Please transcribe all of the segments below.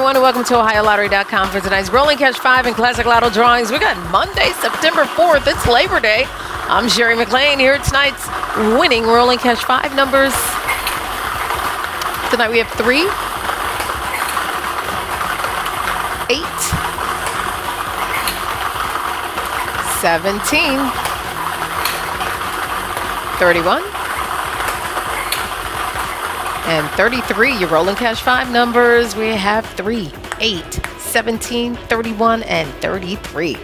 everyone, and welcome to OhioLottery.com for tonight's Rolling Cash 5 and Classic Lotto drawings. We got Monday, September 4th. It's Labor Day. I'm Sherry McLean here at tonight's winning Rolling Cash 5 numbers. Tonight we have 3, 8, 17, 31, and 33. Your rolling cash five numbers. We have 3, 8, 17, 31, and 33.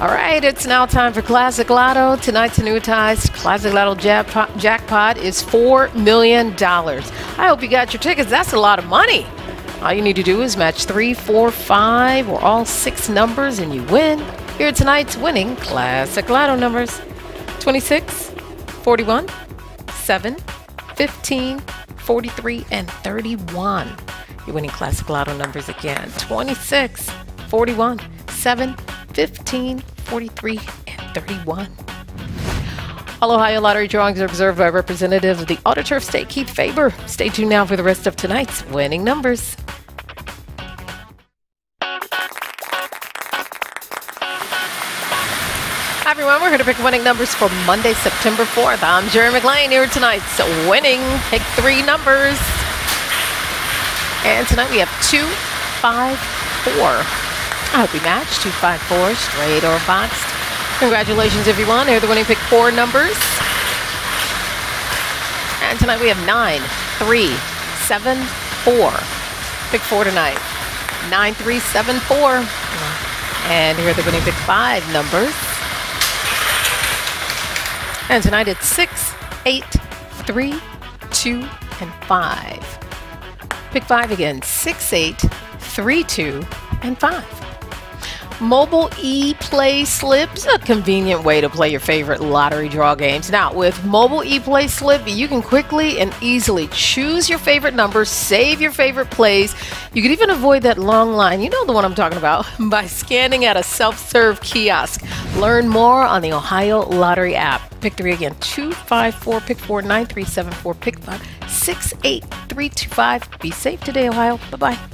All right, it's now time for Classic Lotto. Tonight's annuitized Classic Lotto jackpot, jackpot is $4 million. I hope you got your tickets. That's a lot of money. All you need to do is match three, four, five, or all six numbers, and you win. Here are tonight's winning Classic Lotto numbers 26, 41, 7, 15, 43, and 31. You're winning Classic Lotto numbers again 26, 41, 7, 15, 43, and 31. All Ohio Lottery drawings are observed by representatives of the Auditor of State Keith Faber. Stay tuned now for the rest of tonight's winning numbers. Everyone, we're here to pick winning numbers for Monday, September 4th. I'm Jerry McLean here tonight. So winning, pick three numbers. And tonight we have two, five, four. I hope we match two, five, four, straight or boxed. Congratulations everyone. Here are the winning pick four numbers. And tonight we have nine, three, seven, four. Pick four tonight. Nine, three, seven, four. And here are the winning pick five numbers. And tonight it's six, eight, three, two, and five. Pick five again six, eight, three, two, and five. Mobile e-play slips, a convenient way to play your favorite lottery draw games. Now, with mobile e-play slip, you can quickly and easily choose your favorite numbers, save your favorite plays. You can even avoid that long line. You know the one I'm talking about by scanning at a self-serve kiosk. Learn more on the Ohio Lottery app. Pick three again, two, five, four, pick four, nine, three, seven, four, pick five, six, eight, three, two, five. Be safe today, Ohio. Bye-bye.